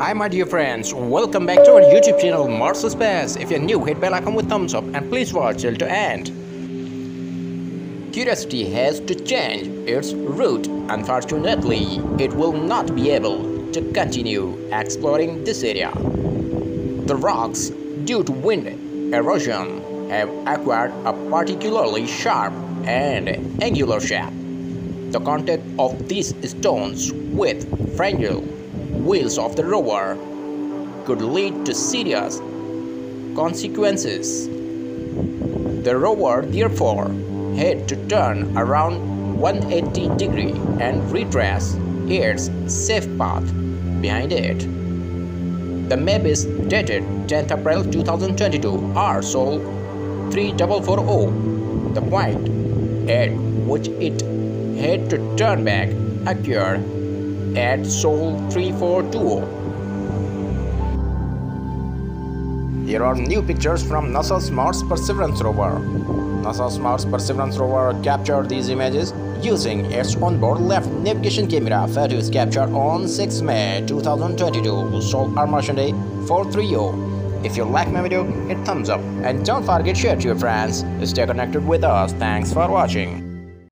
Hi my dear friends, welcome back to our YouTube channel Mars Space. If you're new, hit bell icon with thumbs up and please watch till the end. Curiosity has to change its route. Unfortunately, it will not be able to continue exploring this area. The rocks, due to wind erosion, have acquired a particularly sharp and angular shape. The contact of these stones with fragile wheels of the rover could lead to serious consequences. The rover therefore had to turn around 180 degree and retrace its safe path behind it. The map is dated 10th April 2022 R Sol 3440. The point at which it had to turn back at Sol 3420. Here are new pictures from NASA's Mars Perseverance rover. NASA's Mars Perseverance rover captured these images using its onboard left navigation camera photos captured on 6 May 2022 Sol Armation Day 430. If you like my video, hit thumbs up and don't forget to share to your friends. Stay connected with us. Thanks for watching.